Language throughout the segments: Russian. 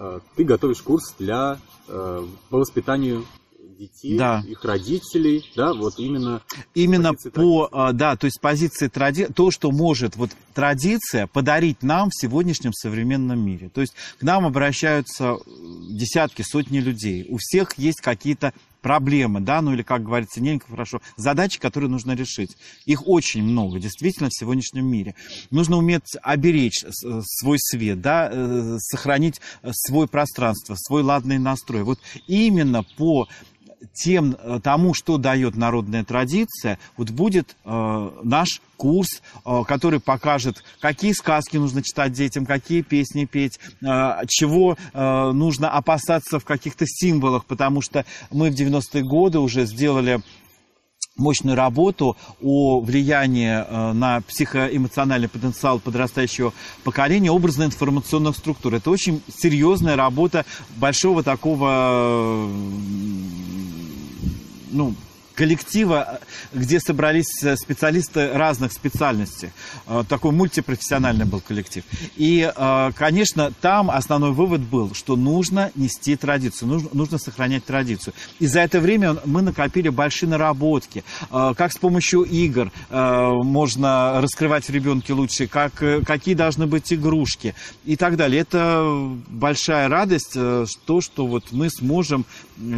э, ты готовишь курс для э, по воспитанию детей, да. их родителей, да, вот именно... Именно по, традиции. да, то есть позиции традиции, то, что может вот традиция подарить нам в сегодняшнем современном мире. То есть к нам обращаются десятки, сотни людей. У всех есть какие-то проблемы, да, ну или, как говорится, ненько хорошо, задачи, которые нужно решить. Их очень много, действительно, в сегодняшнем мире. Нужно уметь оберечь свой свет, да, э, сохранить свое пространство, свой ладный настрой. Вот именно по тем, э, тому, что дает народная традиция, вот будет э, наш курс, э, который покажет, какие сказки нужно читать детям, какие песни петь, э, чего э, нужно опасаться в каких-то символах, потому что мы в 90-е годы уже сделали мощную работу о влиянии э, на психоэмоциональный потенциал подрастающего поколения образно-информационных структур. Это очень серьезная работа большого такого ну, коллектива, где собрались э, специалисты разных специальностей. Э, такой мультипрофессиональный был коллектив. И, э, конечно, там основной вывод был, что нужно нести традицию, нужно, нужно сохранять традицию. И за это время мы накопили большие наработки, как с помощью игр можно раскрывать в ребенке лучше, как, какие должны быть игрушки и так далее. Это большая радость, то, что вот мы сможем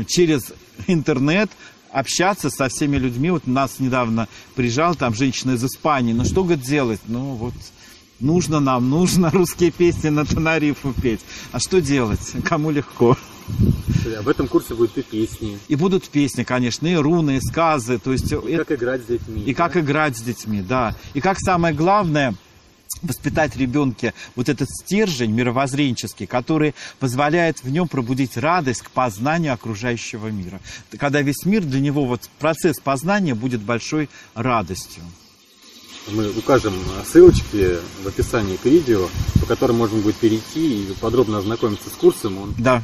через интернет общаться со всеми людьми. Вот нас недавно приезжал там женщина из Испании. Ну что, говорит, делать? Ну вот нужно нам, нужно русские песни на тонарифу петь. А что делать? Кому легко? В этом курсе будут и песни. И будут песни, конечно, и руны, и сказы. То есть, и это... как играть с детьми. И да? как играть с детьми, да. И как самое главное – воспитать в ребенке вот этот стержень мировоззренческий, который позволяет в нем пробудить радость к познанию окружающего мира. Когда весь мир для него, вот процесс познания будет большой радостью. Мы укажем ссылочки в описании к видео, по которым можно будет перейти и подробно ознакомиться с курсом. Да.